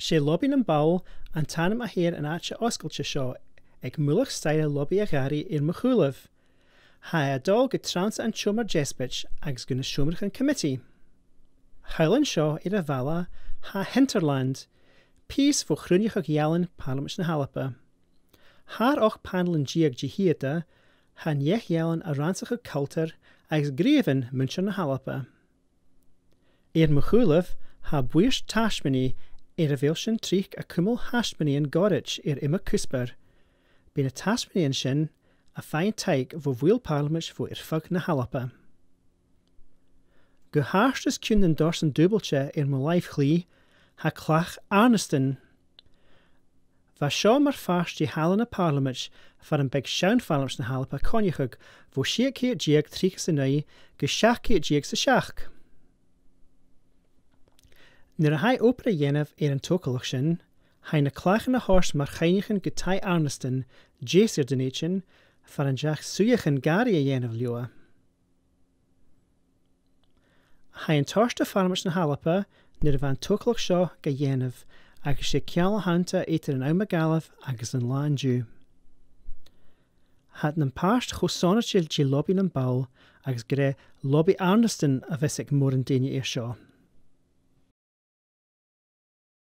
sé lobbyn an bail an tanam a héir an áte oscailte seo ag mulach staile lobby a garí ar mochulah. Ha a dá go trans an siúmar Jespit agus gona siúmarch an committee. Heilann seo ar a bhela ha Hinterland, pís fó chrúneach a gealan Parliament na Halpa. Har och panelin diaag dehéta ha nechealan a ransacha cultar agus gréhan munse na Halpa. Éar mochulah ha buis taismaní sy'n Ir a bhéil sin gorych i'r ym y gorit byn y cúspar. Bína tasmaíon sy'n a féin taig fo fwyl parlamys fo i'r ffog na halapa. Go hátas cún an dos an dúbalte ar i'r mwlaif chlí ha clach chhlach Fa sio mae'r mar fás hal yn y parlamys far yn beg siawn fallams na halapa coniuchag bhó siach i'r diag trí san go seaach i'r diag sy'n siach. Nuair a ha opera dhéanamh ar an tócalach sin, ha na clachan na hors mar chainichan go tai arnastan, jéir dennéin, far an jach suúach an gari a dhéanamh lua. Ha an tosta farmers na Halapa nuair a bhain tócalach seo go dhéanamh agus sé ceall hananta étar an aumegalah agus an láinú. Hat an páist chosánnatil dí lobbyn an bail agus go ré lobby arnastan a fesig mor mór an daine